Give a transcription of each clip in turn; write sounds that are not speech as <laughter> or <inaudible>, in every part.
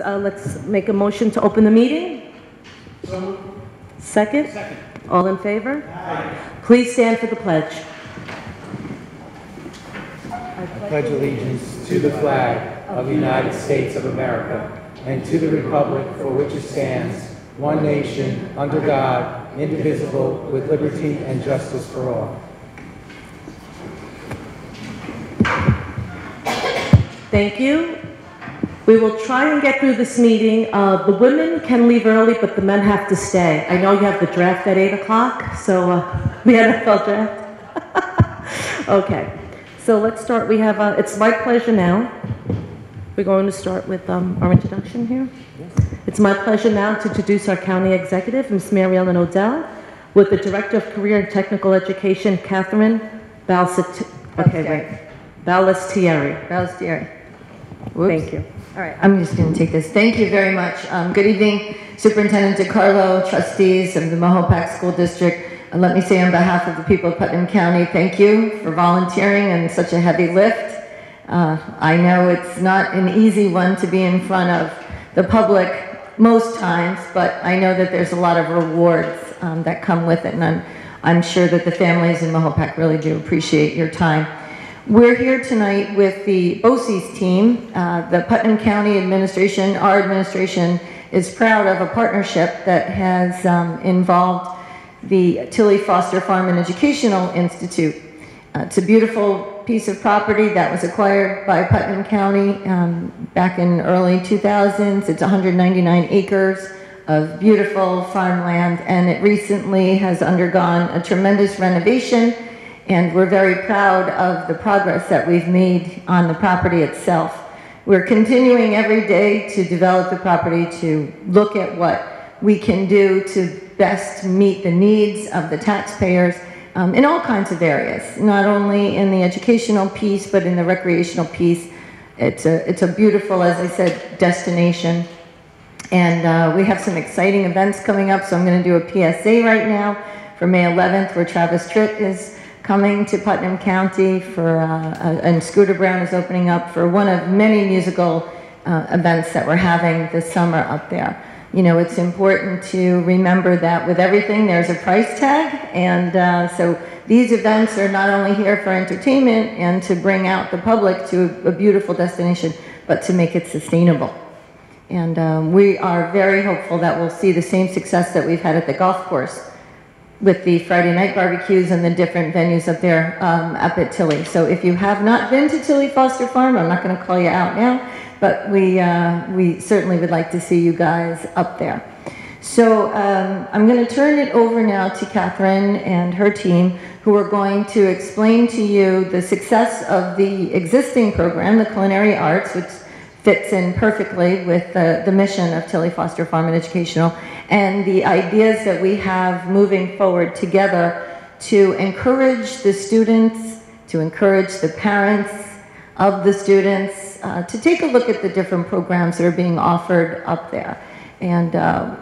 uh, let's make a motion to open the meeting. Second? Second. All in favor? Please stand for the pledge. I pledge allegiance to the flag of the United States of America and to the republic for which it stands, one nation, under God, indivisible, with liberty and justice for all. Thank you. We will try and get through this meeting. Uh, The women can leave early, but the men have to stay. I know you have the draft at 8 o'clock, so, uh, <laughs> the NFL draft. <laughs> Okay, so let's start. We have, uh, it's my pleasure now. We're going to start with um, our introduction here. It's my pleasure now to introduce our county executive, Ms. Mary Ellen Odell, with the Director of Career and Technical Education, Catherine Balsat, okay, wait, Ballestieri. Balestieri. Thank you. All right, I'm just going to take this. Thank you very much. Um, Good evening, Superintendent DeCarlo, trustees of the Mahopac School District. And let me say on behalf of the people of Putnam County, thank you for volunteering in such a heavy lift. Uh, I know it's not an easy one to be in front of the public most times, but I know that there's a lot of rewards um, that come with it, and I'm, I'm sure that the families in Mahopac really do appreciate your time. We're here tonight with the BOCES team. Uh, The Putnam County Administration, our administration, is proud of a partnership that has um, involved the Tilly Foster Farm and Educational Institute. Uh, It's a beautiful piece of property that was acquired by Putnam County um, back in early 2000s. It's 199 acres of beautiful farmland, and it recently has undergone a tremendous renovation, and we're very proud of the progress that we've made on the property itself. We're continuing every day to develop the property, to look at what we can do to best meet the needs of the taxpayers um, in all kinds of areas, not only in the educational piece, but in the recreational piece. It's a, it's a beautiful, as I said, destination. And uh, we have some exciting events coming up, so I'm going to do a PSA right now for May 11th, where Travis Tritt is coming to Putnam County for, uh, and Scooter Brown is opening up for one of many musical uh, events that we're having this summer up there. You know, it's important to remember that with everything, there's a price tag, and uh, so these events are not only here for entertainment and to bring out the public to a beautiful destination, but to make it sustainable. And um, we are very hopeful that we'll see the same success that we've had at the golf course with the Friday night barbecues and the different venues up there um, up at Tilly. So if you have not been to Tilly Foster Farm, I'm not going to call you out now, but we, uh, we certainly would like to see you guys up there. So um, I'm going to turn it over now to Catherine and her team, who are going to explain to you the success of the existing program, the Culinary Arts, which fits in perfectly with the, the mission of Tilly Foster Farm and Educational, and the ideas that we have moving forward together to encourage the students, to encourage the parents of the students, uh, to take a look at the different programs that are being offered up there. And uh,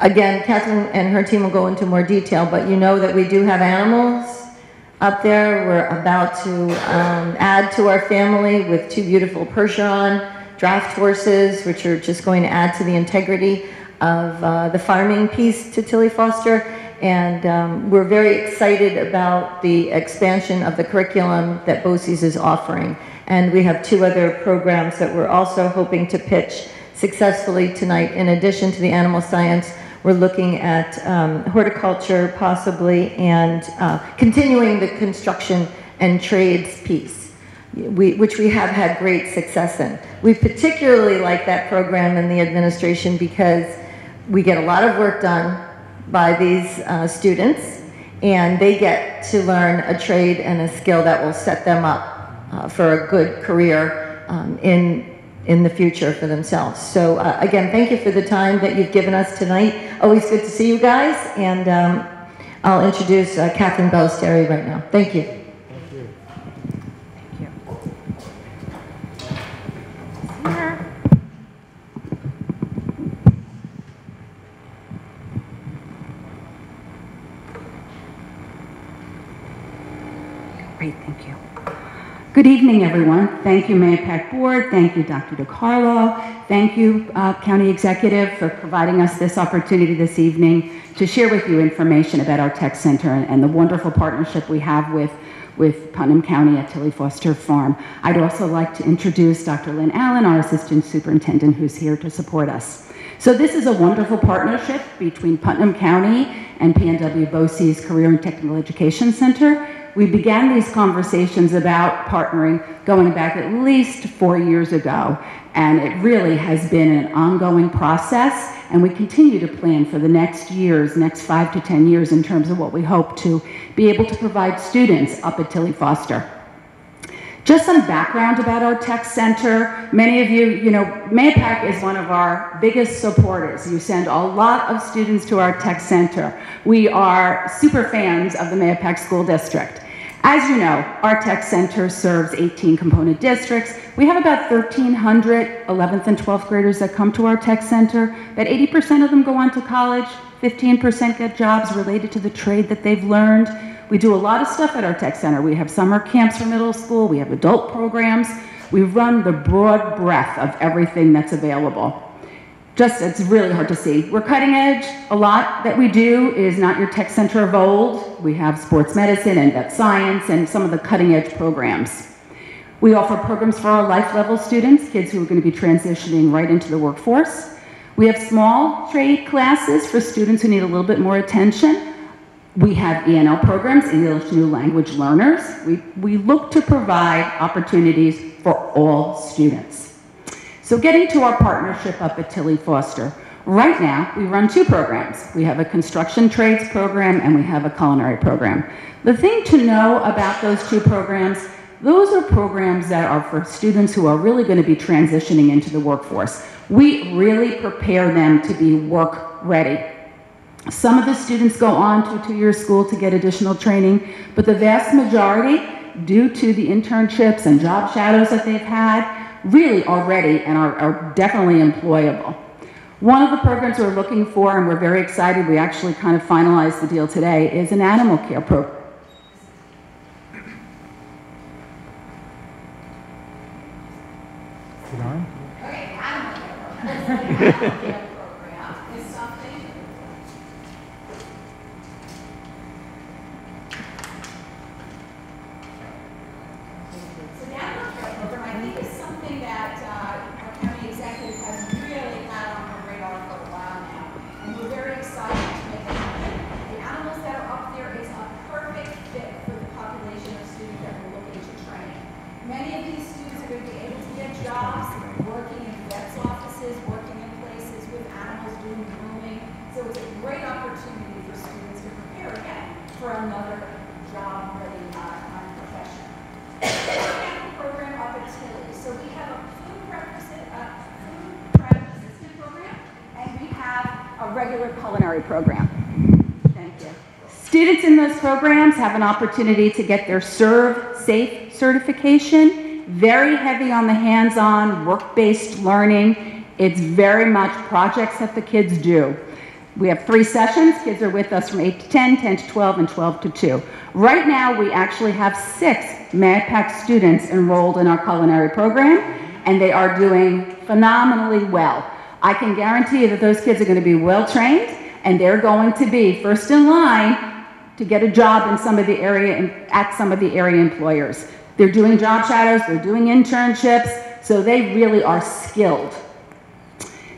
again, Catherine and her team will go into more detail, but you know that we do have animals up there. We're about to um, add to our family with two beautiful Percheron draft horses, which are just going to add to the integrity of uh, the farming piece to Tilly Foster. And um, we're very excited about the expansion of the curriculum that BOCES is offering. And we have two other programs that we're also hoping to pitch successfully tonight. In addition to the animal science, we're looking at um, horticulture possibly and uh, continuing the construction and trades piece, we, which we have had great success in. We particularly like that program in the administration because we get a lot of work done by these uh, students and they get to learn a trade and a skill that will set them up uh, for a good career um, in in the future for themselves. So uh, again, thank you for the time that you've given us tonight. Always good to see you guys, and um, I'll introduce uh, Catherine Bellisteri right now. Thank you. Thank you. Great, thank you. Good evening, everyone. Thank you, Mahopac Board. Thank you, Dr. DeCarlo. Thank you, uh, County Executive, for providing us this opportunity this evening to share with you information about our tech center and, and the wonderful partnership we have with, with Putnam County at Tilly Foster Farm. I'd also like to introduce Dr. Lynn Allen, our Assistant Superintendent, who's here to support us. So this is a wonderful partnership between Putnam County and PNW BOCES Career and Technical Education Center. We began these conversations about partnering going back at least four years ago, and it really has been an ongoing process, and we continue to plan for the next years, next five to 10 years in terms of what we hope to be able to provide students up at Tilly Foster. Just some background about our tech center. Many of you, you know, Mahopac is one of our biggest supporters. You send a lot of students to our tech center. We are super fans of the Mahopac School District. As you know, our tech center serves 18 component districts. We have about 1,300 11th and 12th graders that come to our tech center. About 80% of them go on to college, 15% get jobs related to the trade that they've learned. We do a lot of stuff at our tech center. We have summer camps for middle school, we have adult programs. We run the broad breadth of everything that's available just it's really hard to see. We're cutting edge. A lot that we do is not your tech center of old. We have sports medicine and vet science and some of the cutting edge programs. We offer programs for our life level students, kids who are going to be transitioning right into the workforce. We have small trade classes for students who need a little bit more attention. We have ENL programs, English New Language Learners. We, we look to provide opportunities for all students. So getting to our partnership up at Tilly Foster. Right now, we run two programs. We have a construction trades program and we have a culinary program. The thing to know about those two programs, those are programs that are for students who are really going to be transitioning into the workforce. We really prepare them to be work ready. Some of the students go on to a two-year school to get additional training, but the vast majority, due to the internships and job shadows that they've had, really already and are, are definitely employable. One of the programs we're looking for, and we're very excited, we actually kind of finalized the deal today, is an animal care program. Sit on. Okay, animal care. Animal care program <laughs> is something So the animal care program, I think, is something that uh, our county executive has really had on her radar for a while now. And we're very excited to make it happen. The animals that are up there is a perfect fit for the population of students that we're looking to train. Many of these students are going to be able to get jobs working in vets offices, working in places with animals, doing grooming. So it's a great opportunity for students to prepare again for another job-ready uh, profession. We have a program up at Tilly. So we have a food uh, food prep assistant program, and we have a regular culinary program. Thank you. Students in those programs have an opportunity to get their ServSafe certification. Very heavy on the hands-on, work-based learning. It's very much projects that the kids do. We have three sessions. Kids are with us from 8 to 10, 10 to 12, and 12 to 2. Right now, we actually have six Mahopac students enrolled in our culinary program, and they are doing phenomenally well. I can guarantee you that those kids are going to be well trained, and they're going to be first in line to get a job in some of the area at some of the area employers. They're doing job shadows, they're doing internships, so they really are skilled.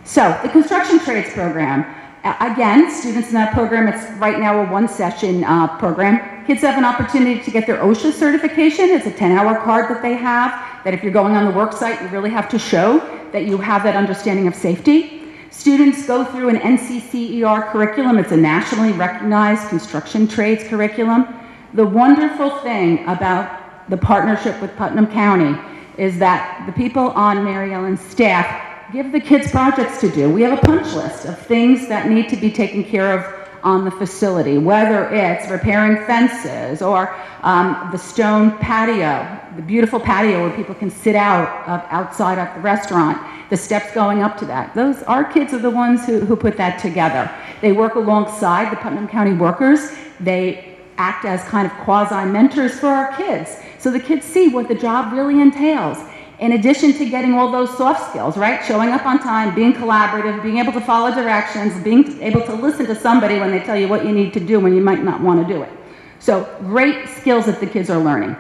So, the construction trades program. Again, students in that program, it's right now a one-session uh, program. Kids have an opportunity to get their OSHA certification. It's a 10-hour card that they have, that if you're going on the work site, you really have to show that you have that understanding of safety. Students go through an NCCER curriculum. It's a nationally recognized construction trades curriculum. The wonderful thing about the partnership with Putnam County is that the people on Mary Ellen's staff give the kids projects to do. We have a punch list of things that need to be taken care of on the facility, whether it's repairing fences or um, the stone patio, the beautiful patio where people can sit out uh, outside at the restaurant, the steps going up to that. Those our kids are the ones who, who put that together. They work alongside the Putnam County workers. They act as kind of quasi mentors for our kids. so the kids see what the job really entails. In addition to getting all those soft skills, right? Showing up on time, being collaborative, being able to follow directions, being able to listen to somebody when they tell you what you need to do when you might not want to do it. So great skills that the kids are learning.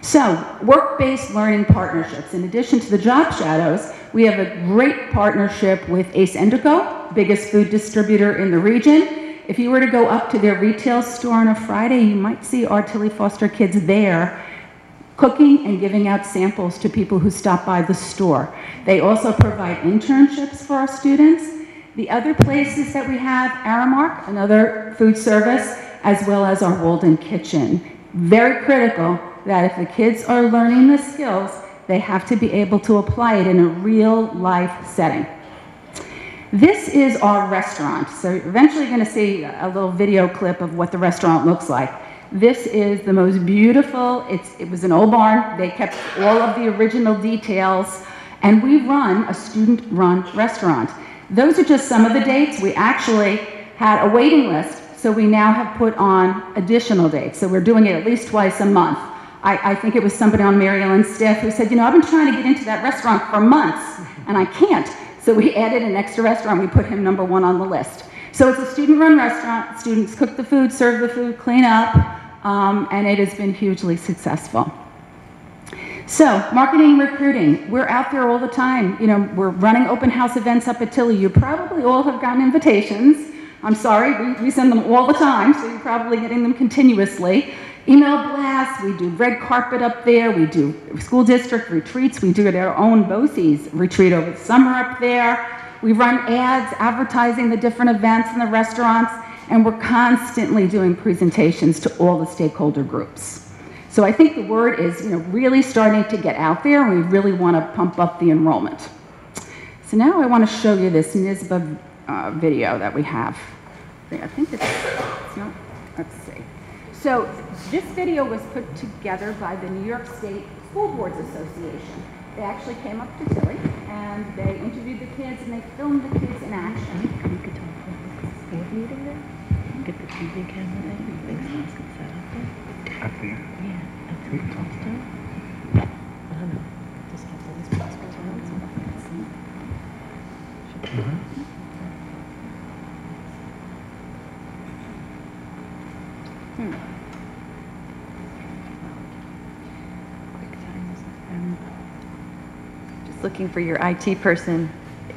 So, work-based learning partnerships. In addition to the job shadows, we have a great partnership with Ace Endico, biggest food distributor in the region. If you were to go up to their retail store on a Friday, you might see our Tilly Foster kids there cooking and giving out samples to people who stop by the store. They also provide internships for our students. The other places that we have, Aramark, another food service, as well as our Walden Kitchen. Very critical that if the kids are learning the skills, they have to be able to apply it in a real life setting. This is our restaurant. So eventually you're going to see a little video clip of what the restaurant looks like. This is the most beautiful, it's, it was an old barn. They kept all of the original details. And we run a student-run restaurant. Those are just some of the dates. We actually had a waiting list, so we now have put on additional dates. So we're doing it at least twice a month. I, I think it was somebody on Mary Ellen's staff who said, you know, I've been trying to get into that restaurant for months, and I can't. So we <laughs> added an extra restaurant. We put him number one on the list. So it's a student-run restaurant. Students cook the food, serve the food, clean up, um, and it has been hugely successful. So, marketing and recruiting. We're out there all the time. You know, we're running open house events up at Tilly. You probably all have gotten invitations. I'm sorry, we, we send them all the time, so you're probably getting them continuously. Email blasts, we do red carpet up there, we do school district retreats, we do our own BOCES retreat over the summer up there. We run ads advertising the different events in the restaurants, and we're constantly doing presentations to all the stakeholder groups. So I think the word is, you know, really starting to get out there, and we really want to pump up the enrollment. So now I want to show you this NYSSBA uh, video that we have. I think it's, not, let's see. So this video was put together by the New York State School Boards Association. They actually came up to Tilly and they interviewed the kids and they filmed the kids in action. You could talk about the board meeting there. Get the TV camera there. Things else could set up there. Up there. Yeah. Up to the top stuff. I don't know. Just have all these principals around so I can see. Should- Just looking for your IT person.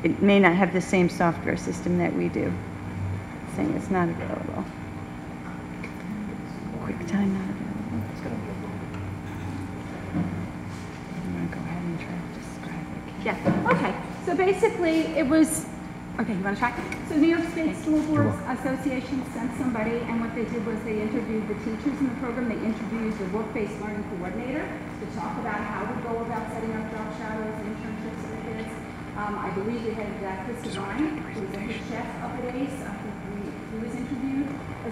It may not have the same software system that we do. Saying it's not available. QuickTime not available. I'm gonna go ahead and try to describe it. Yeah, okay. So basically, it was, okay, you want to try? So New York State School Boards Association sent somebody, and what they did was they interviewed the teachers in the program. They interviewed the work-based learning coordinator to talk about how we go about setting up job shadows and internships for the kids. Um, I believe we had uh, Chris Devine, who was a head chef up at ACE. I think we, he was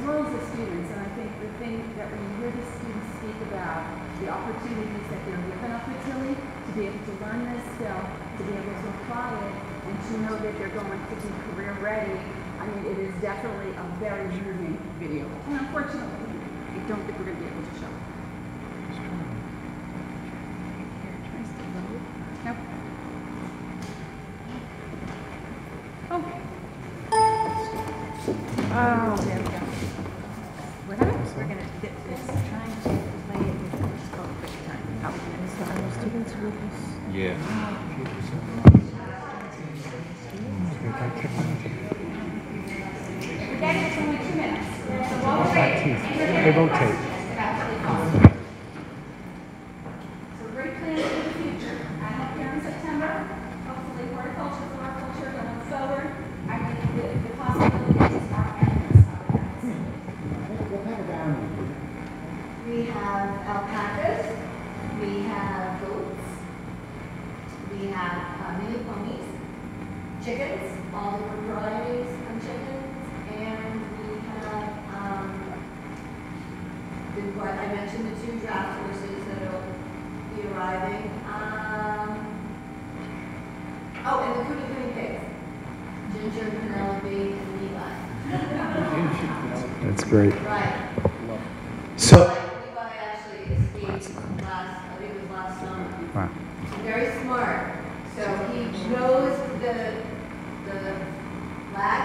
as the students. And I think the thing that when you hear the students speak about the opportunities that they're given up at Tilly, to be able to learn this skill, to be able to apply it, and to know that they're going to be career ready, I mean, it is definitely a very moving video. And unfortunately, I don't think we're going to be able to show it. Nope. Okay. Oh, oh there we go. What happened? We're gonna, get this, trying to play it with what's called QuickTime. So are the students with us? Yeah. Again, it's only two minutes. So while we're waiting, They rotate. So great plans for the future. I hope here in September, hopefully horticulture, floriculture going forward. I mean, the, the possibilities are endless. We have alpacas, we have goats, we have uh, mini ponies, chickens, all different varieties of chickens, and we have, um, the, what I mentioned, the two draft horses that'll be arriving. Um, oh, and the kunekune pigs, Ginger, Penelope, and Levi. That's great. Right. So, Levi actually escaped very smart. So he knows the, the latch,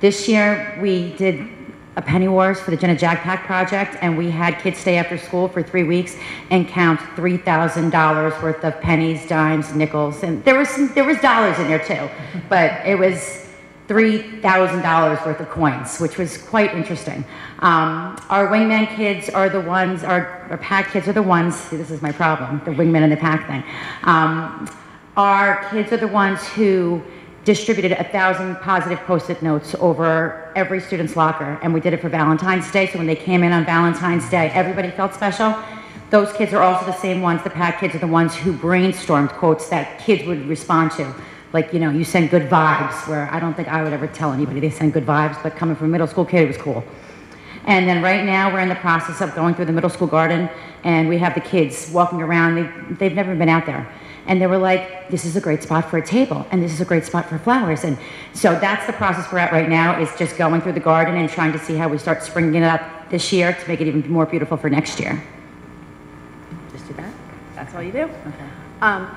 this year, we did a penny wars for the Jenna Jack Pack project, and we had kids stay after school for three weeks and count three thousand dollars worth of pennies, dimes, nickels, and there was some, there was dollars in there too, <laughs> but it was three thousand dollars worth of coins, which was quite interesting. Um, our wingman kids are the ones, our, our pack kids are the ones. See, this is my problem, the wingman and the pack thing. Um, our kids are the ones who distributed a thousand positive post-it notes over every student's locker, and we did it for Valentine's Day. So when they came in on Valentine's Day, everybody felt special. Those kids are also the same ones. The PAC kids are the ones who brainstormed quotes that kids would respond to. Like, you know, you send good vibes, where I don't think I would ever tell anybody they send good vibes, but coming from a middle school kid, it was cool. And then right now, we're in the process of going through the middle school garden, and we have the kids walking around. They, they've never been out there. And they were like, this is a great spot for a table, and this is a great spot for flowers. And so that's the process we're at right now, is just going through the garden and trying to see how we start springing it up this year to make it even more beautiful for next year. Just do that? That's all you do. Okay. Um,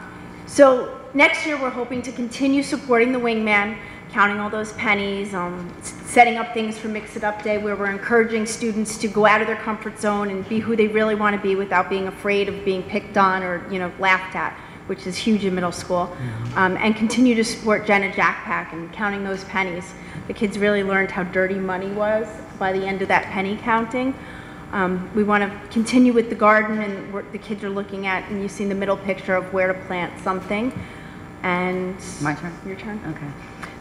so next year, we're hoping to continue supporting the wingman, counting all those pennies, um, setting up things for Mix It Up Day, where we're encouraging students to go out of their comfort zone and be who they really want to be without being afraid of being picked on or you know laughed at, which is huge in middle school. Um, and continue to support Jenna Jackpack and counting those pennies. The kids really learned how dirty money was by the end of that penny counting. Um, we want to continue with the garden and what the kids are looking at, and you see the middle picture of where to plant something. And My turn? Your turn. Okay.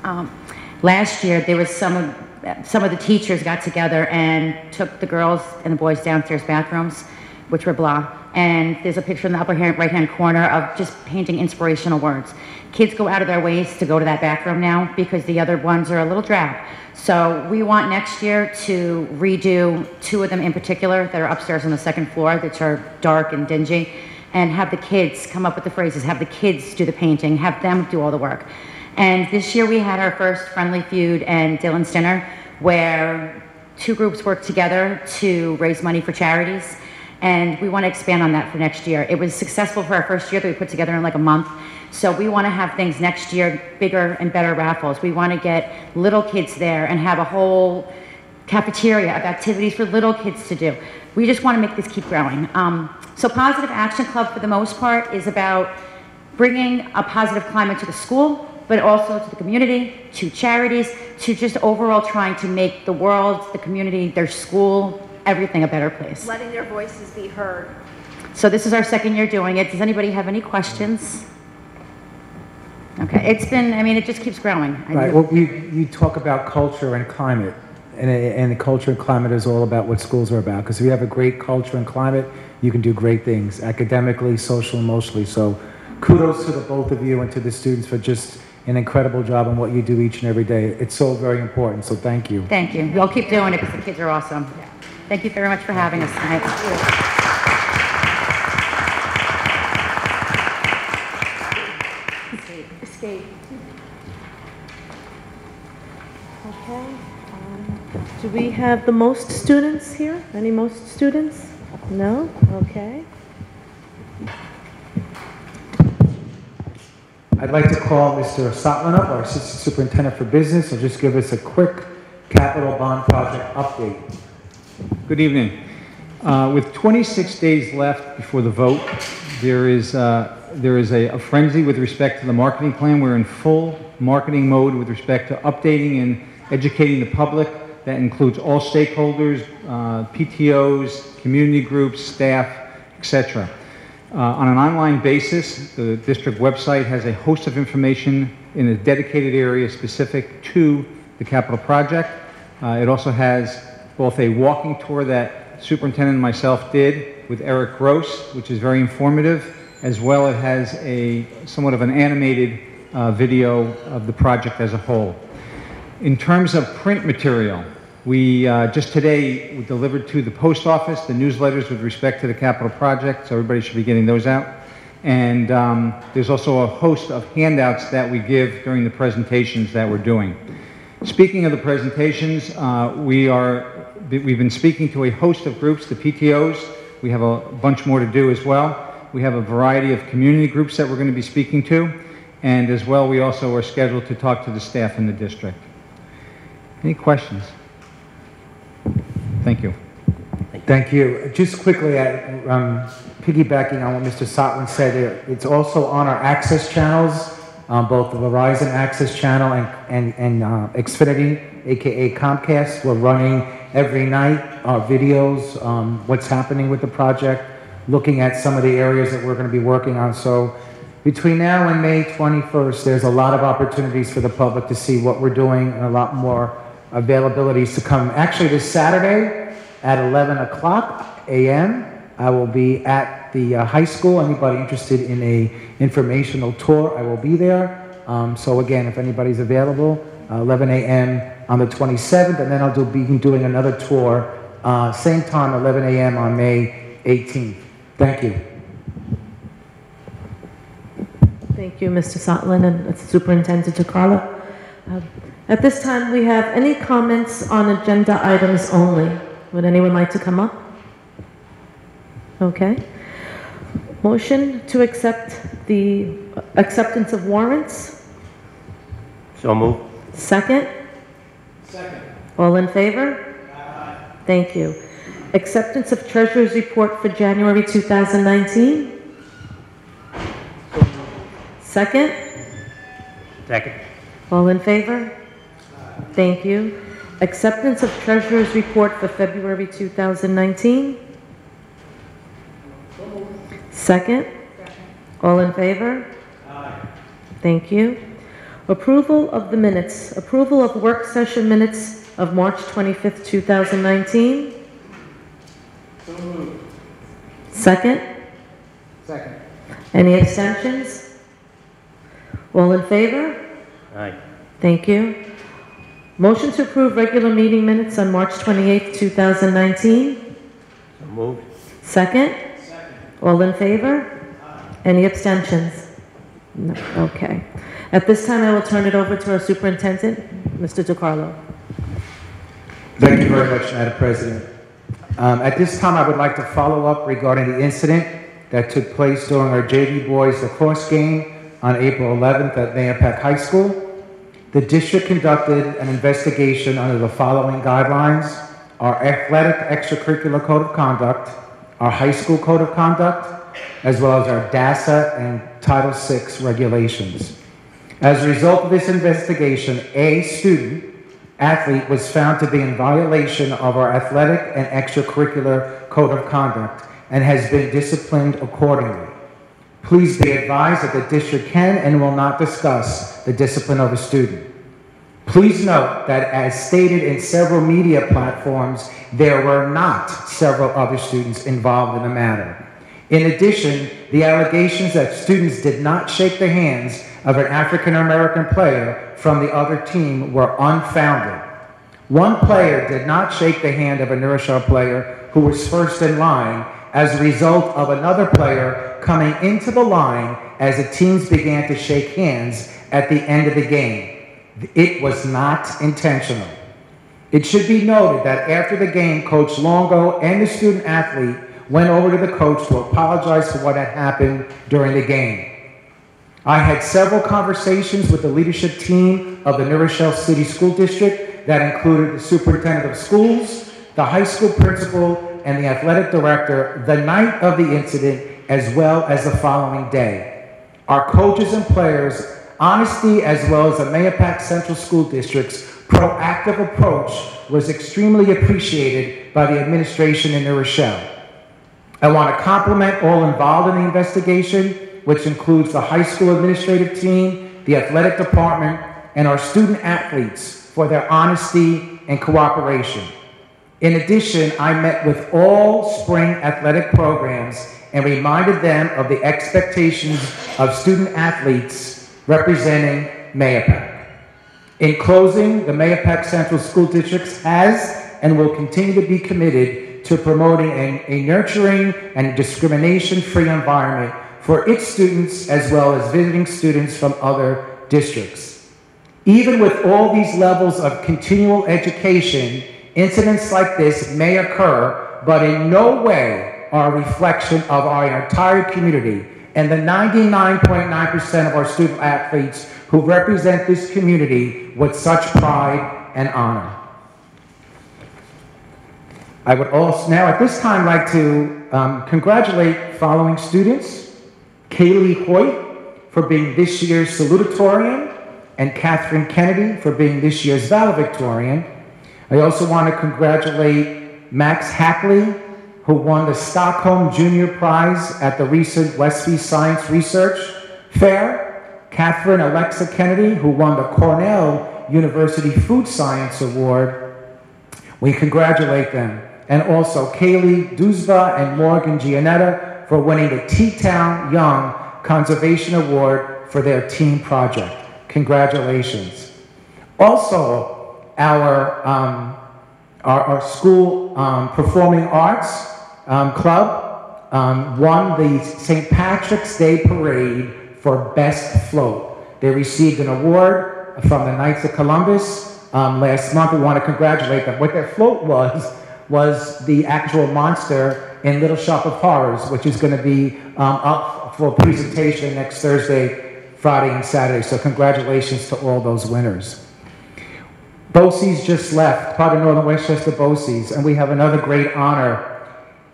Um, last year, there was some of, some of the teachers got together and took the girls and the boys downstairs bathrooms, which were blah. And there's a picture in the upper hand, right-hand corner of just painting inspirational words. Kids go out of their ways to go to that bathroom now because the other ones are a little drab. So we want next year to redo two of them in particular that are upstairs on the second floor, which are dark and dingy, and have the kids come up with the phrases, have the kids do the painting, have them do all the work. And this year we had our first Friendly Feud and Dylan's Dinner, where two groups worked together to raise money for charities. And we want to expand on that for next year. It was successful for our first year that we put together in like a month. So we want to have things next year, bigger and better raffles. We want to get little kids there and have a whole cafeteria of activities for little kids to do. We just want to make this keep growing. Um, so Positive Action Club, for the most part, is about bringing a positive climate to the school, but also to the community, to charities, to just overall trying to make the world, the community, their school, everything a better place. letting their voices be heard. So this is our second year doing it. Does anybody have any questions? Okay, it's been, I mean, it just keeps growing. I Right, really- well, you, you talk about culture and climate, and, and the culture and climate is all about what schools are about, because if you have a great culture and climate, you can do great things, academically, social, emotionally, so kudos to the both of you and to the students for just an incredible job on what you do each and every day. It's so very important, so thank you. Thank you. We'll keep doing it because the kids are awesome. Thank you very much for having us tonight. Escape. Okay. um, Do we have the most students here? Any most students? No? Okay. I'd like to call Mr. Sotman up, our Assistant Superintendent for Business, and just give us a quick capital bond project update. Good evening. Uh, With 26 days left before the vote, there is, uh, there is a a frenzy with respect to the marketing plan. We're in full marketing mode with respect to updating and educating the public. That includes all stakeholders, uh, PTOs, community groups, staff, etc. Uh, On an online basis, the district website has a host of information in a dedicated area specific to the capital project. Uh, It also has both a walking tour that superintendent and myself did with Eric Gross, which is very informative, as well it has a somewhat of an animated uh, video of the project as a whole. In terms of print material, we, uh, just today, delivered to the post office the newsletters with respect to the capital project, so everybody should be getting those out. And um, there's also a host of handouts that we give during the presentations that we're doing. Speaking of the presentations, uh, we are, we've been speaking to a host of groups, the PTOs. We have a bunch more to do as well. We have a variety of community groups that we're going to be speaking to. And as well, we also are scheduled to talk to the staff in the district. Any questions? Thank you. Thank you. Just quickly, um, piggybacking on what Mr. Sotland said, it's also on our access channels, um, both the Verizon access channel and, and, and uh, Xfinity, AKA Comcast. We're running every night uh, videos, um, what's happening with the project, looking at some of the areas that we're going to be working on. So Between now and May 21st, there's a lot of opportunities for the public to see what we're doing and a lot more availabilities to come. Actually, this Saturday at 11 o'clock a.m., I will be at the uh, high school. Anybody interested in a informational tour, I will be there. Um, so again, if anybody's available, 11 a.m. on the 27th, and then I'll do, be doing another tour, uh, same time, 11 a.m. on May 18th. Thank you. Thank you, Mr. Sotlin and Superintendent DeCarlo. Um, At this time, we have any comments on agenda items only? Would anyone like to come up? Okay. Motion to accept the acceptance of warrants? So moved. Second? Second. All in favor? Aye. Thank you. Acceptance of treasurer's report for January 2019? Second? Second. All in favor? Aye. Thank you. Acceptance of treasurer's report for February 2019? Second? Second. All in favor? Aye. Thank you. Approval of the minutes. Approval of work session minutes of March 25th, 2019? Second? Second. Any abstentions? All in favor? Aye. Thank you. Motion to approve regular meeting minutes on March 28th, 2019? So moved. Second? Second. All in favor? Aye. Any abstentions? No, okay. At this time, I will turn it over to our superintendent, Mr. DeCarlo. Thank you very much, Madam President. Um, At this time, I would like to follow up regarding the incident that took place during our JV boys lacrosse game on April 11th at Mahopac High School. The district conducted an investigation under the following guidelines: our athletic extracurricular code of conduct, our high school code of conduct, as well as our DASA and Title VI regulations. As a result of this investigation, a student athlete was found to be in violation of our athletic and extracurricular code of conduct and has been disciplined accordingly. Please be advised that the district can and will not discuss the discipline of a student. Please note that as stated in several media platforms, there were not several other students involved in the matter. In addition, the allegations that students did not shake the hands of an African American player from the other team were unfounded. One player did not shake the hand of a New player who was first in line as a result of another player coming into the line as the teams began to shake hands at the end of the game. It was not intentional. It should be noted that after the game, Coach Longo and the student athlete went over to the coach to apologize for what had happened during the game. I had several conversations with the leadership team of the New Rochelle City School District that included the superintendent of schools, the high school principal, and the athletic director the night of the incident as well as the following day. Our coaches and players' honesty as well as the Mahopac Central School District's proactive approach was extremely appreciated by the administration in New Rochelle. I want to compliment all involved in the investigation, which includes the high school administrative team, the athletic department, and our student athletes for their honesty and cooperation. In addition, I met with all spring athletic programs and reminded them of the expectations of student athletes representing Mahopac. In closing, the Mahopac Central School District has and will continue to be committed to promoting a, a nurturing and discrimination-free environment for its students as well as visiting students from other districts. Even with all these levels of continual education, incidents like this may occur, but in no way are a reflection of our entire community and the 99.9% of our student athletes who represent this community with such pride and honor. I would also now at this time like to um, congratulate following students, Kaylee Hoyt for being this year's salutatorian and Catherine Kennedy for being this year's valedictorian. I also want to congratulate Max Hackley, who won the Stockholm Junior Prize at the recent Westby Science Research Fair, Catherine Alexa Kennedy, who won the Cornell University Food Science Award. We congratulate them. And also Kaylee Duzva and Morgan Gianetta for winning the Teatown Young Conservation Award for their team project. Congratulations. Also, our, um, our, our school um, performing arts um, club um, won the St. Patrick's Day Parade for Best Float. They received an award from the Knights of Columbus um, last month. We want to congratulate them. What their float was, was the actual monster in Little Shop of Horrors, which is going to be um, up for presentation next Thursday, Friday, and Saturday. So congratulations to all those winners. BOCES just left, part of Northern Westchester BOCES, and we have another great honor.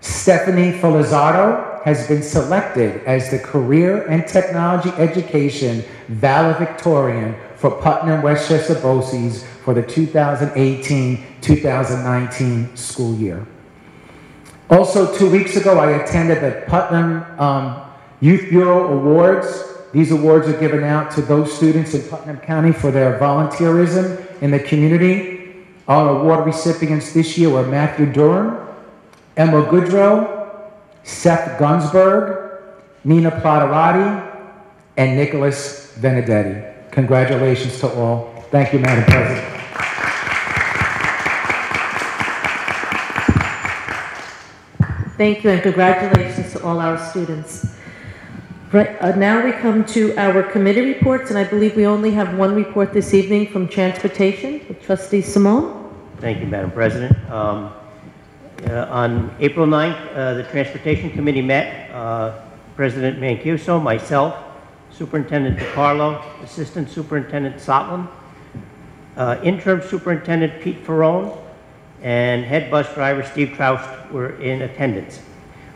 Stephanie Felizardo has been selected as the Career and Technology Education valedictorian for Putnam Westchester BOCES for the 2018-2019 school year. Also, two weeks ago, I attended the Putnam um, Youth Bureau Awards. These awards are given out to those students in Putnam County for their volunteerism in the community. Our award recipients this year were Matthew Durham, Emma Goodrow, Seth Gunsberg, Nina Plotterati, and Nicholas Benedetti. Congratulations to all. Thank you, Madam President. Thank you and congratulations to all our students. Right, uh, now we come to our committee reports, and I believe we only have one report this evening from Transportation with Trustee Simone. Thank you, Madam President. Um, uh, On April 9th, uh, the Transportation Committee met. Uh, President Mancuso, myself, Superintendent DiCarlo, Assistant Superintendent Sotland, uh, Interim Superintendent Pete Ferrone, and Head Bus Driver Steve Troust were in attendance.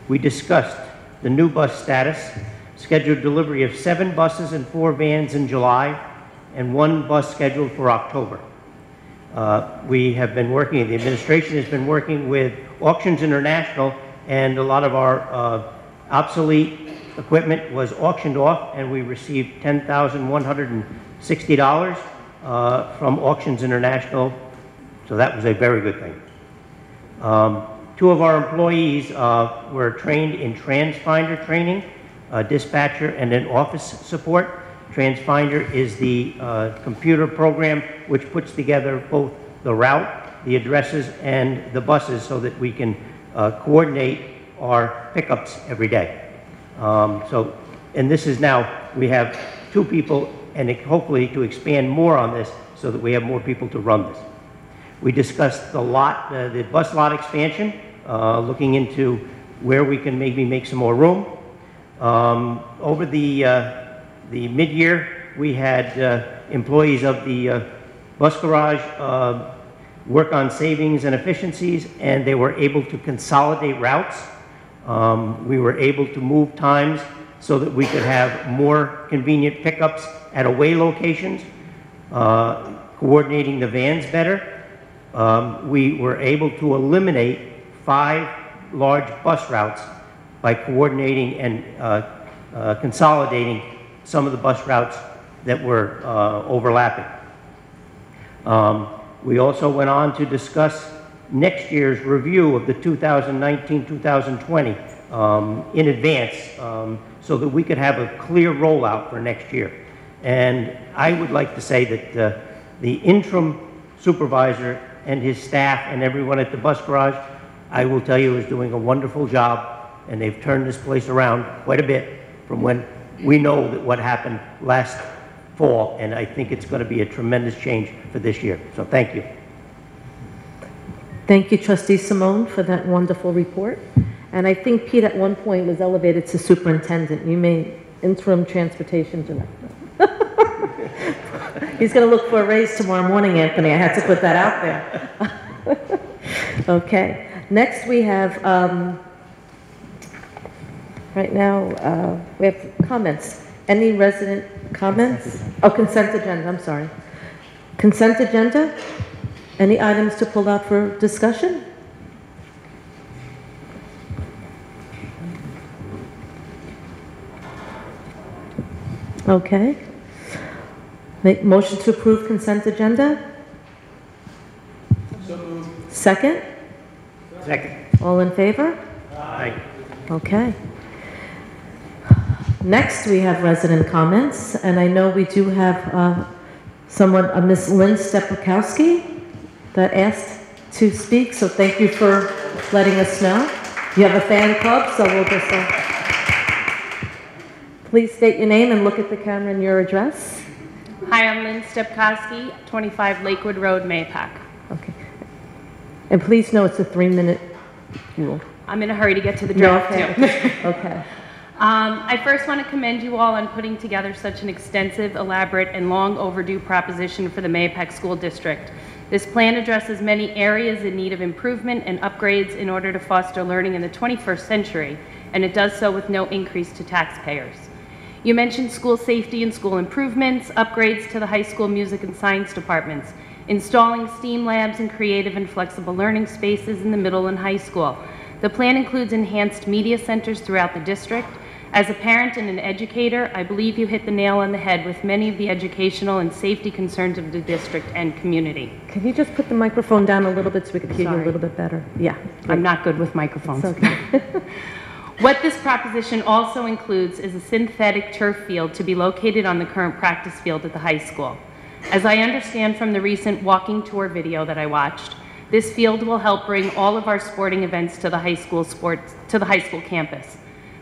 We discussed the new bus status, scheduled delivery of seven buses and four vans in July, and one bus scheduled for October. Uh, We have been working, the administration has been working with Auctions International, and a lot of our uh, obsolete equipment was auctioned off, and we received $10,160 uh, from Auctions International, so that was a very good thing. Um, Two of our employees uh, were trained in TransFinder training, uh, dispatcher and an office support. TransFinder is the uh, computer program which puts together both the route, the addresses, and the buses so that we can uh, coordinate our pickups every day. Um, So, and this is now, we have two people, and hopefully to expand more on this so that we have more people to run this. We discussed the lot, uh, the bus lot expansion, uh, looking into where we can maybe make some more room. Um, Over the, uh, the mid-year, we had uh, employees of the uh, bus garage uh, work on savings and efficiencies, and they were able to consolidate routes. Um, We were able to move times so that we could have more convenient pickups at away locations, uh, coordinating the vans better. Um, We were able to eliminate five large bus routes by coordinating and uh, uh, consolidating some of the bus routes that were uh, overlapping. Um, We also went on to discuss next year's review of the 2019-2020 um, in advance, um, so that we could have a clear rollout for next year. And I would like to say that uh, the interim supervisor and his staff and everyone at the bus garage, I will tell you, is doing a wonderful job, and they've turned this place around quite a bit from when we know that what happened last fall, and I think it's going to be a tremendous change for this year. So thank you. Thank you, Trustee Simone, for that wonderful report. And I think Pete at one point was elevated to superintendent. You may interim transportation director. He's going to look for a raise tomorrow morning, Anthony. I had to put that out there. <laughs> Okay. Next, we have, um, right now, uh, we have comments. Any resident comments? Oh, consent agenda, I'm sorry. Consent agenda? Any items to pull out for discussion? Okay. Make motion to approve consent agenda? Second? Second. All in favor? Aye. Okay. Next, we have resident comments, and I know we do have uh, someone, a Miss Lynn Stepakowski, that asked to speak, so thank you for letting us know. You have a fan club, so we'll just, uh, please state your name and look at the camera and your address. Hi, I'm Lynn Stepkowski, 25 Lakewood Road, Mahopac. Okay. And please know it's a three-minute rule. I'm in a hurry to get to the draft, okay. too. <laughs> Okay. Um, I first want to commend you all on putting together such an extensive, elaborate, and long overdue proposition for the Mahopac School District. This plan addresses many areas in need of improvement and upgrades in order to foster learning in the 21st century, and it does so with no increase to taxpayers. You mentioned school safety and school improvements, upgrades to the high school music and science departments, installing STEAM labs and creative and flexible learning spaces in the middle and high school. The plan includes enhanced media centers throughout the district. As a parent and an educator, I believe you hit the nail on the head with many of the educational and safety concerns of the district and community. Can you just put the microphone down a little bit so we can hear you a little bit better? Yeah. I'm not good with microphones. It's okay. <laughs> What this proposition also includes is a synthetic turf field to be located on the current practice field at the high school. As I understand from the recent walking tour video that I watched, this field will help bring all of our sporting events to the high school sports to the high school campus.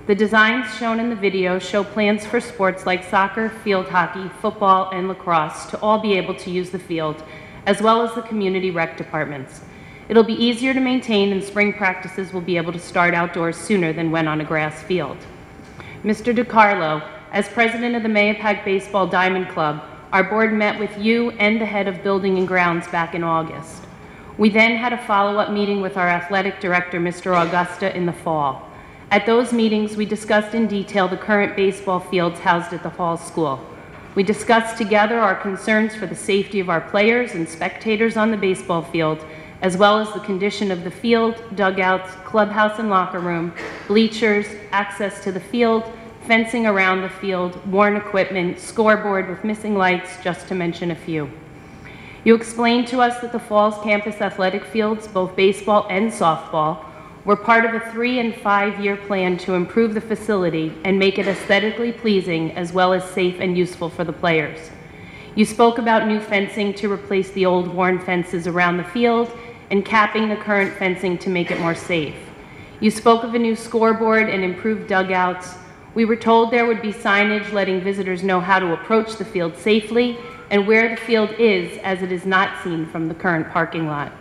The designs shown in the video show plans for sports like soccer, field hockey, football, and lacrosse to all be able to use the field, as well as the community rec departments. It'll be easier to maintain and spring practices will be able to start outdoors sooner than when on a grass field. Mr. DiCarlo, as president of the Mahopac Baseball Diamond Club, our board met with you and the head of Building and Grounds back in August. We then had a follow-up meeting with our athletic director, Mr. Augusta, in the fall. At those meetings, we discussed in detail the current baseball fields housed at the Hall School. We discussed together our concerns for the safety of our players and spectators on the baseball field, as well as the condition of the field, dugouts, clubhouse and locker room, bleachers, access to the field, fencing around the field, worn equipment, scoreboard with missing lights, just to mention a few. You explained to us that the Falls campus athletic fields, both baseball and softball, were part of a three and five-year plan to improve the facility and make it aesthetically pleasing as well as safe and useful for the players. You spoke about new fencing to replace the old worn fences around the field and capping the current fencing to make it more safe. You spoke of a new scoreboard and improved dugouts. We were told there would be signage letting visitors know how to approach the field safely and where the field is as it is not seen from the current parking lot.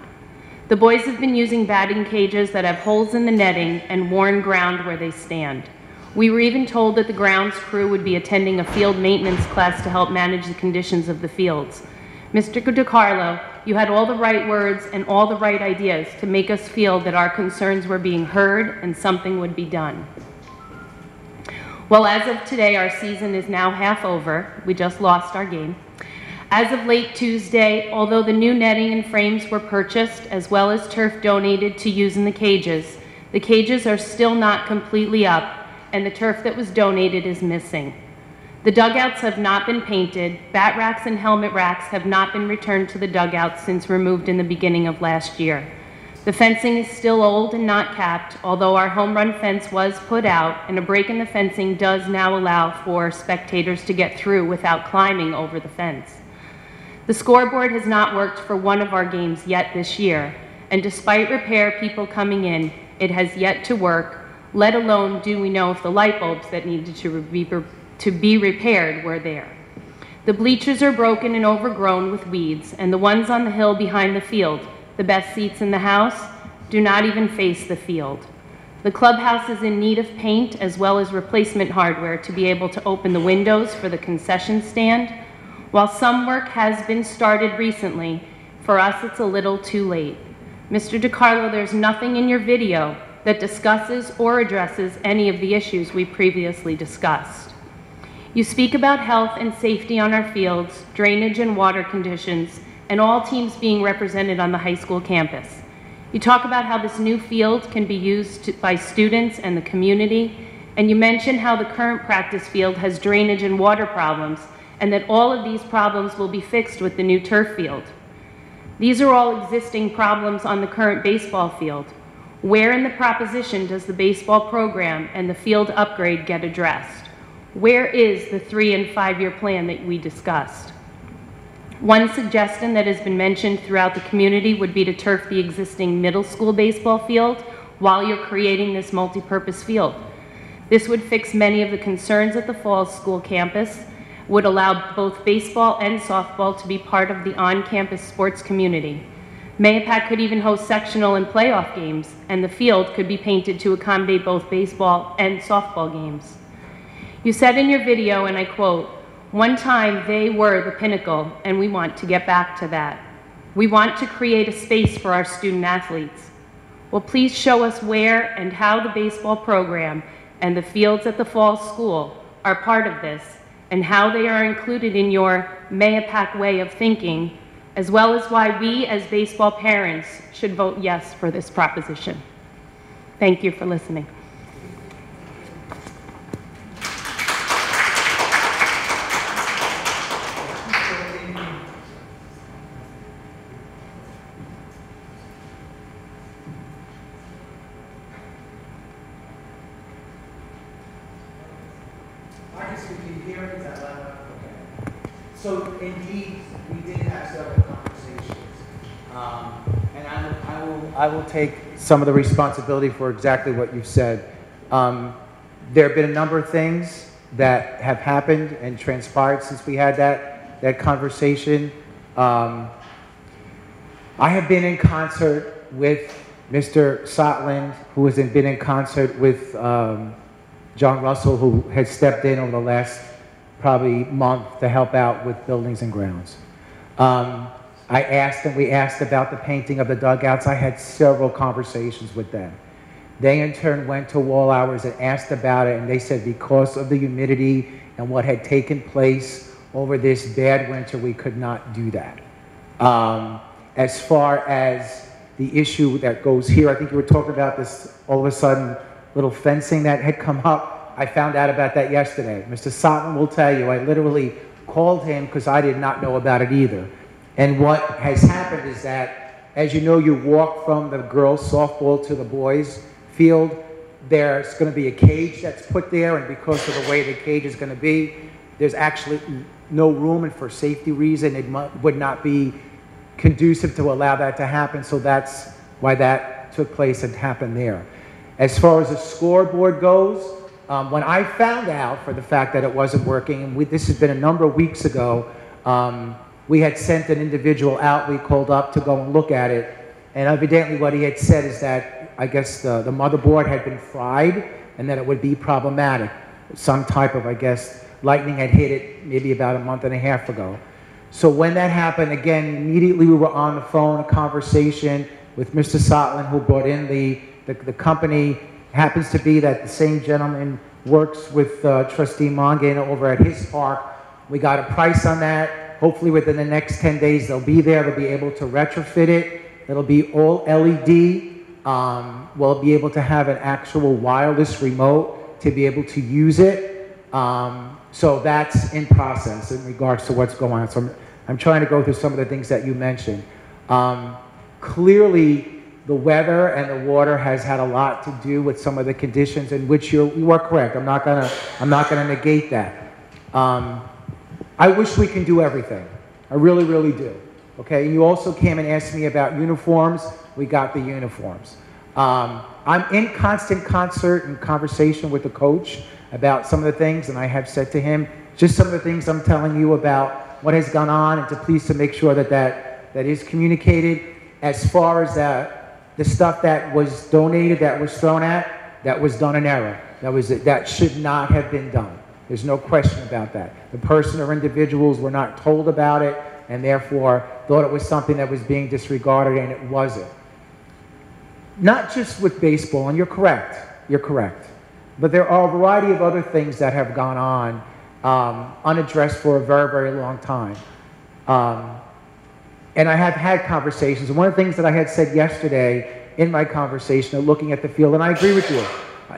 The boys have been using batting cages that have holes in the netting and worn ground where they stand. We were even told that the grounds crew would be attending a field maintenance class to help manage the conditions of the fields. Mr. DiCarlo, you had all the right words and all the right ideas to make us feel that our concerns were being heard and something would be done. Well, as of today, our season is now half over. We just lost our game. As of late Tuesday, although the new netting and frames were purchased, as well as turf donated to use in the cages, the cages are still not completely up, and the turf that was donated is missing. The dugouts have not been painted, bat racks and helmet racks have not been returned to the dugouts since removed in the beginning of last year. The fencing is still old and not capped, although our home run fence was put out, and a break in the fencing does now allow for spectators to get through without climbing over the fence. The scoreboard has not worked for one of our games yet this year, and despite repair people coming in, it has yet to work, let alone do we know if the light bulbs that needed to be, to be repaired were there. The bleachers are broken and overgrown with weeds, and the ones on the hill behind the field, the best seats in the house, do not even face the field. The clubhouse is in need of paint as well as replacement hardware to be able to open the windows for the concession stand. While some work has been started recently, for us it's a little too late. Mr. DiCarlo, there's nothing in your video that discusses or addresses any of the issues we previously discussed. You speak about health and safety on our fields, drainage and water conditions, and all teams being represented on the high school campus. You talk about how this new field can be used to, by students and the community, And you mention how the current practice field has drainage and water problems, and that all of these problems will be fixed with the new turf field. These are all existing problems on the current baseball field. Where in the proposition does the baseball program and the field upgrade get addressed? Where is the three and five-year plan that we discussed? One suggestion that has been mentioned throughout the community would be to turf the existing middle school baseball field while you're creating this multi-purpose field. This would fix many of the concerns at the Falls School campus, would allow both baseball and softball to be part of the on-campus sports community. Mahopac could even host sectional and playoff games, and the field could be painted to accommodate both baseball and softball games. You said in your video, and I quote, one time they were the pinnacle, and we want to get back to that. We want to create a space for our student athletes. Well, please show us where and how the baseball program and the fields at the fall school are part of this, and how they are included in your Mahopac way of thinking, as well as why we as baseball parents should vote yes for this proposition. Thank you for listening. I can speak in here, is that loud? Okay. So indeed, we did have several conversations. Um, And I will, I will, I will take some of the responsibility for exactly what you've said. Um, There have been a number of things that have happened and transpired since we had that, that conversation. Um, I have been in concert with Mr. Sotland, who has been in concert with um, John Russell, who has stepped in over the last probably month to help out with buildings and grounds. Um, I asked and we asked about the painting of the dugouts. I had several conversations with them. They in turn went to wall hours and asked about it, and they said because of the humidity and what had taken place over this bad winter, we could not do that. Um, as far as the issue that goes here, I think you were talking about this all of a sudden little fencing that had come up. I found out about that yesterday. Mr. Sutton will tell you, I literally called him because I did not know about it either. And what has happened is that, as you know, you walk from the girls' softball to the boys' field. There's going to be a cage that's put there, and because of the way the cage is going to be, there's actually no room, and for safety reason, it would not be conducive to allow that to happen. So that's why that took place and happened there. As far as the scoreboard goes, um, when I found out for the fact that it wasn't working, and we, this has been a number of weeks ago, um, we had sent an individual out, we called up to go and look at it. And evidently what he had said is that, I guess the, the motherboard had been fried and that it would be problematic. Some type of, I guess, lightning had hit it maybe about a month and a half ago. So when that happened, again, immediately we were on the phone, a conversation with Mr. Sotland, who brought in the, the, the company. Happens to be that the same gentleman works with uh, Trustee Mongan over at his park. We got a price on that. Hopefully within the next 10 days, they'll be there. They'll be able to retrofit it. It'll be all LED. Um, we'll be able to have an actual wireless remote to be able to use it. Um, so that's in process in regards to what's going on. So I'm, I'm trying to go through some of the things that you mentioned. Um, clearly, the weather and the water has had a lot to do with some of the conditions in which you're, you are correct. I'm not gonna, I'm not gonna negate that. Um, I wish we can do everything. I really, really do. Okay, you also came and asked me about uniforms. We got the uniforms. Um, I'm in constant concert and conversation with the coach about some of the things, and I have said to him just some of the things I'm telling you about what has gone on, and to please to make sure that that, that is communicated. As far as that, the stuff that was donated, that was thrown at, that was done in error. That was that should not have been done. There's no question about that. The person or individuals were not told about it, and therefore thought it was something that was being disregarded, and it wasn't. Not just with baseball, and you're correct. You're correct. But there are a variety of other things that have gone on um, unaddressed for a very, very long time. Um, and I have had conversations. One of the things that I had said yesterday in my conversation of looking at the field, and I agree with you.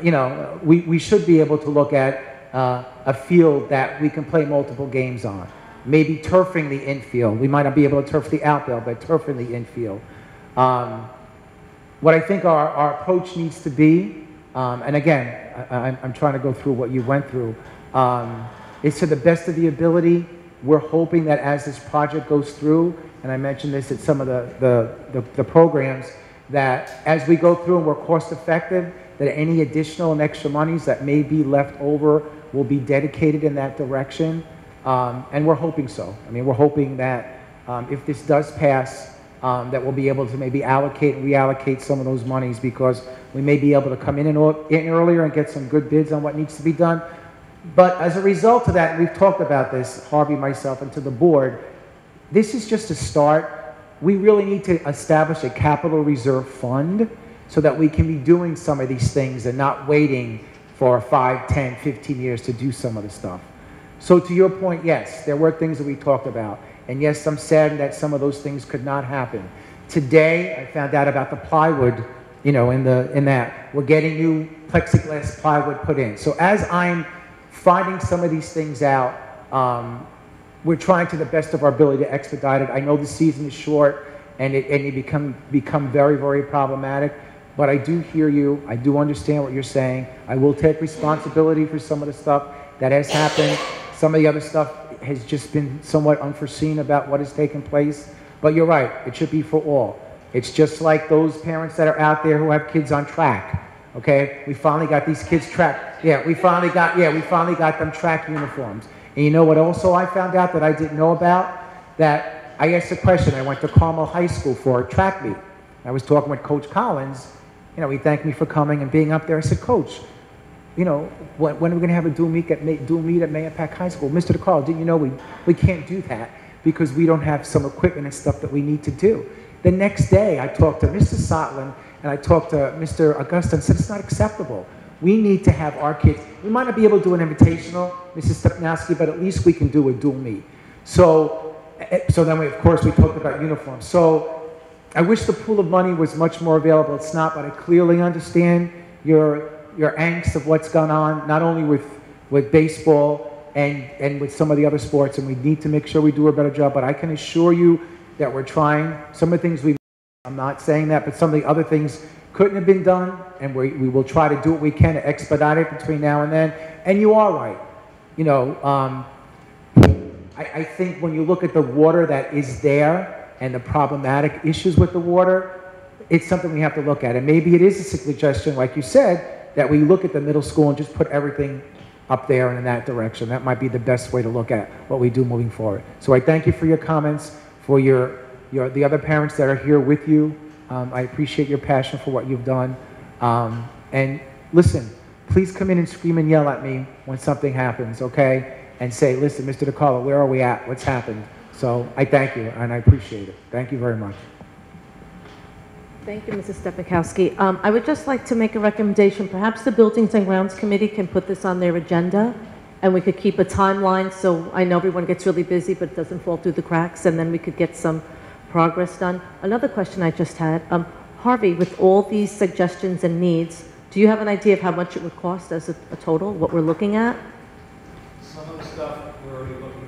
you know, we, we should be able to look at uh, a field that we can play multiple games on. Maybe turfing the infield. We might not be able to turf the outfield, but turfing the infield. Um, what I think our, our approach needs to be, um, and again, I, I'm, I'm trying to go through what you went through, um, is to the best of the ability. We're hoping that as this project goes through, and I mentioned this at some of the, the, the, the programs, that as we go through and we're cost effective, that any additional and extra monies that may be left over will be dedicated in that direction. Um, and we're hoping so. I mean, we're hoping that um, if this does pass, um, that we'll be able to maybe allocate and reallocate some of those monies because we may be able to come in, and, in earlier and get some good bids on what needs to be done. But as a result of that, we've talked about this, Harvey, myself, and to the board, this is just a start. We really need to establish a capital reserve fund so that we can be doing some of these things and not waiting for 5, 10, 15 years to do some of the stuff. So to your point, yes, there were things that we talked about. And yes, I'm saddened that some of those things could not happen. Today, I found out about the plywood, you know, in, the, in that. We're getting new plexiglass plywood put in. So as I'm finding some of these things out, um, we're trying to the best of our ability to expedite it. I know the season is short and it, and it become, become very, very problematic. But I do hear you. I do understand what you're saying. I will take responsibility for some of the stuff that has happened. Some of the other stuff has just been somewhat unforeseen about what has taken place. But you're right. It should be for all. It's just like those parents that are out there who have kids on track. Okay, we finally got these kids track. Yeah, we finally got. Yeah, we finally got them track uniforms. And you know what? Also, I found out that I didn't know about that. I asked a question. I went to Carmel High School for a track meet. I was talking with Coach Collins, you know, he thanked me for coming and being up there. I said, Coach, you know, when, when are we going to have a dual meet at, dual meet at Mahopac High School? Mr. DiCarlo, didn't you know we, we can't do that because we don't have some equipment and stuff that we need to do? The next day, I talked to Mr. Sotland and I talked to Mr. Augusta and said, it's not acceptable. We need to have our kids, we might not be able to do an invitational, Mrs. Stepnowski, but at least we can do a dual meet. So, eh, so then we, of course, we talked about uniforms. So I wish the pool of money was much more available. It's not, but I clearly understand your, your angst of what's gone on, not only with, with baseball and, and with some of the other sports, and we need to make sure we do a better job. But I can assure you that we're trying. Some of the things we, I'm not saying that, but some of the other things couldn't have been done, and we, we will try to do what we can to expedite it between now and then. And you are right. You know, um, I, I think when you look at the water that is there, and the problematic issues with the water, it's something we have to look at. And maybe it is a suggestion, like you said, that we look at the middle school and just put everything up there and in that direction. That might be the best way to look at what we do moving forward. So I thank you for your comments, for your, your the other parents that are here with you. Um, I appreciate your passion for what you've done. Um, and listen, please come in and scream and yell at me when something happens, okay? And say, listen, Mr. DiCarlo, where are we at? What's happened? So I thank you, and I appreciate it. Thank you very much. Thank you, Mrs. Stepakowski. Um, I would just like to make a recommendation. Perhaps the Buildings and Grounds Committee can put this on their agenda, and we could keep a timeline, so I know everyone gets really busy, but it doesn't fall through the cracks, and then we could get some progress done. Another question I just had, um, Harvey, with all these suggestions and needs, do you have an idea of how much it would cost as a, a total, what we're looking at? Some of the stuff we're already looking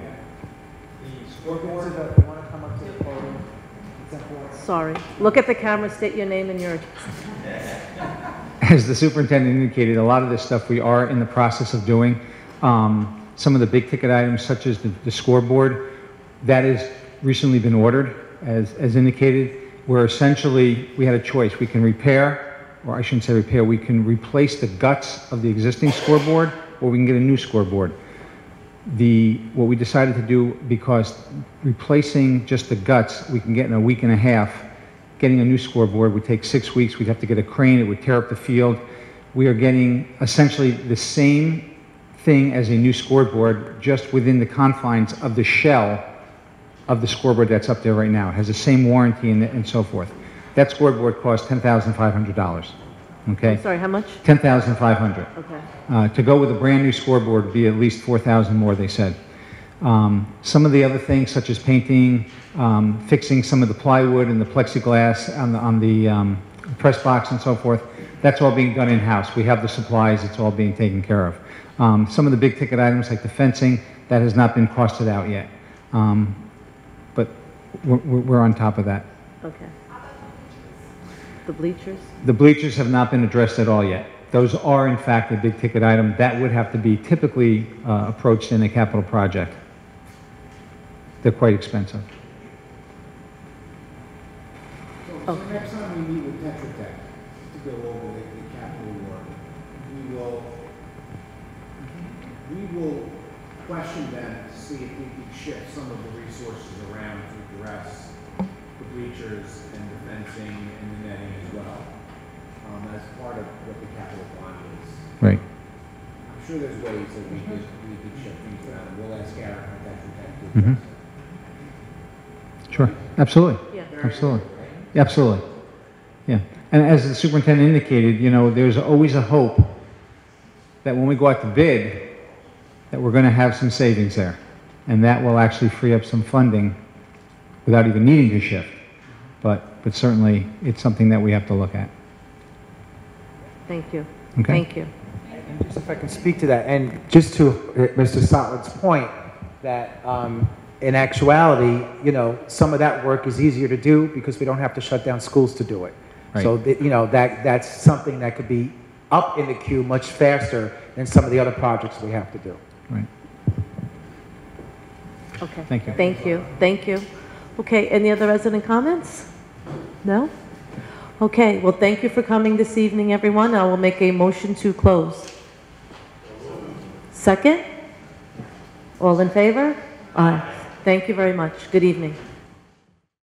Sorry. Look at the camera, state your name and your... <laughs> As the superintendent indicated, a lot of this stuff we are in the process of doing. Um, some of the big ticket items, such as the, the scoreboard, that has recently been ordered, as, as indicated, where essentially we had a choice. We can repair, or I shouldn't say repair, we can replace the guts of the existing scoreboard, or we can get a new scoreboard the what we decided to do because replacing just the guts we can get in a week and a half getting a new scoreboard would take six weeks. We'd have to get a crane it would tear up the field. We are getting essentially the same thing as a new scoreboard just within the confines of the shell of the scoreboard that's up there right now. It has the same warranty and, and so forth. That scoreboard costs $10500 Okay? I'm sorry, how much? 10,500. Okay. Uh, to go with a brand new scoreboard would be at least 4,000 more, they said. Um, some of the other things, such as painting, um, fixing some of the plywood and the plexiglass on the, on the um, press box and so forth, That's all being done in-house. We have the supplies, it's all being taken care of. Um, Some of the big ticket items like the fencing, that has not been costed out yet. Um, But we're, we're we're on top of that. Okay. The bleachers? The bleachers have not been addressed at all yet. Those are in fact a big ticket item. That would have to be typically uh, approached in a capital project. They're quite expensive. So, so next time we meet with Tetra Tech to go over the, the capital work, we will, we will question them to see if we can shift some of the resources around to address the bleachers and the fencing and the netting as well, um, as part of what the capital fund is. Right. I'm sure there's ways that we could, we could shift things around, and we'll ask Eric from Tetra Tech to Mhm. address it. Sure, absolutely. Yeah. Absolutely. Absolutely. Yeah. And as the superintendent indicated, you know, there's always a hope that when we go out to bid, that we're going to have some savings there. And that will actually free up some funding without even needing to shift. But, but certainly, it's something that we have to look at. Thank you. Okay. Thank you. And just if I can speak to that, and just to uh, Mr. Sotlitt's point, that um, in actuality, you know, some of that work is easier to do because we don't have to shut down schools to do it. So, Right. that, you know, that, that's something that could be up in the queue much faster than some of the other projects we have to do. Right. Okay. Thank you. Thank you, thank you. Okay, any other resident comments? No? Okay, well, thank you for coming this evening, everyone. I will make a motion to close. Second? All in favor? Aye. Thank you very much. Good evening.